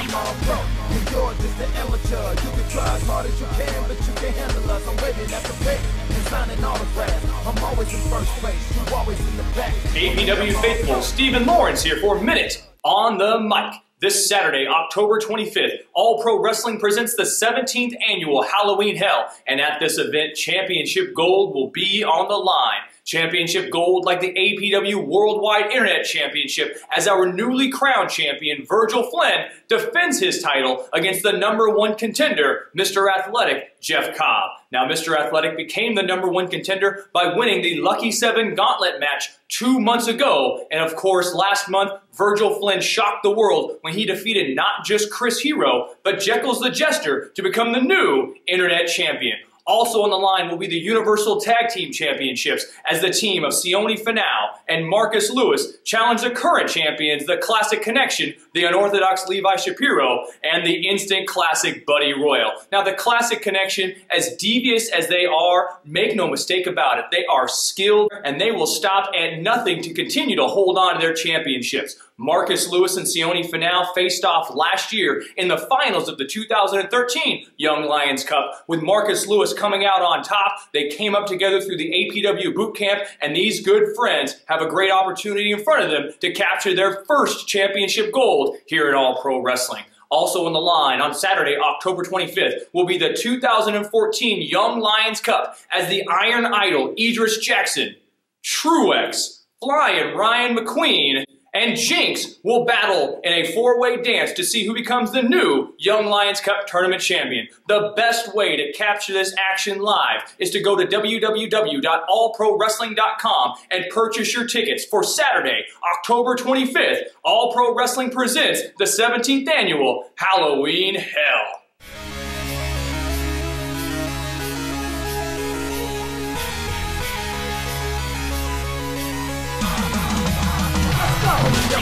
All pro. And you're just amateur. You can try as hard as you can, but you can't handle us. I'm at the and signing autographs. I'm always in first place. You always in the back. APW faithful Stephen Lawrence here for a Minute on the Mic. This Saturday, October 25th, All Pro Wrestling presents the 17th annual Halloween Hell, and at this event, Championship Gold will be on the line. Championship Gold, like the APW Worldwide Internet Championship, as our newly crowned champion, Virgil Flynn, defends his title against the number one contender, Mr. Athletic, Jeff Cobb. Now, Mr. Athletic became the number one contender by winning the Lucky Seven Gauntlet match two months ago. And of course, last month, Virgil Flynn shocked the world when he defeated not just Chris Hero, but Jeckles the Jester to become the new Internet Champion. Also on the line will be the Universal Tag Team Championships as the team of Sione Finau and Marcus Lewis challenge the current champions, the Classic Connection, the unorthodox Levi Shapiro, and the instant classic Buddy Royal. Now, the Classic Connection, as devious as they are, make no mistake about it, they are skilled and they will stop at nothing to continue to hold on to their championships. Marcus Lewis and Sione Finau faced off last year in the finals of the 2013 Young Lions Cup, with Marcus Lewis coming out on top. They came up together through the APW boot camp, and these good friends have a great opportunity in front of them to capture their first championship gold here at All Pro Wrestling. Also on the line on Saturday, October 25th, will be the 2014 Young Lions Cup as the Iron Idol Idris Jackson, Truex, Flying Ryan McQueen, and Jinx will battle in a four-way dance to see who becomes the new Young Lions Cup tournament champion. The best way to capture this action live is to go to www.allprowrestling.com and purchase your tickets for Saturday, October 25th. All Pro Wrestling presents the 17th annual Halloween Hell.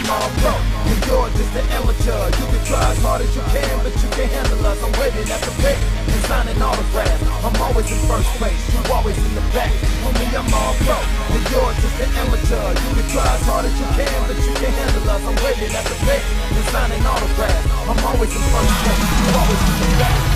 Pro. And you're just an amateur. You can try as hard as you can, but you can't handle us. I'm waiting at the pit and signing autographs. I'm always in first place. You always in the back. Homie, I'm all pro. And you're just an amateur. You can try as hard as you can, but you can't handle us. I'm waiting at the pit and signing autographs. I'm always in first place. You always in the back.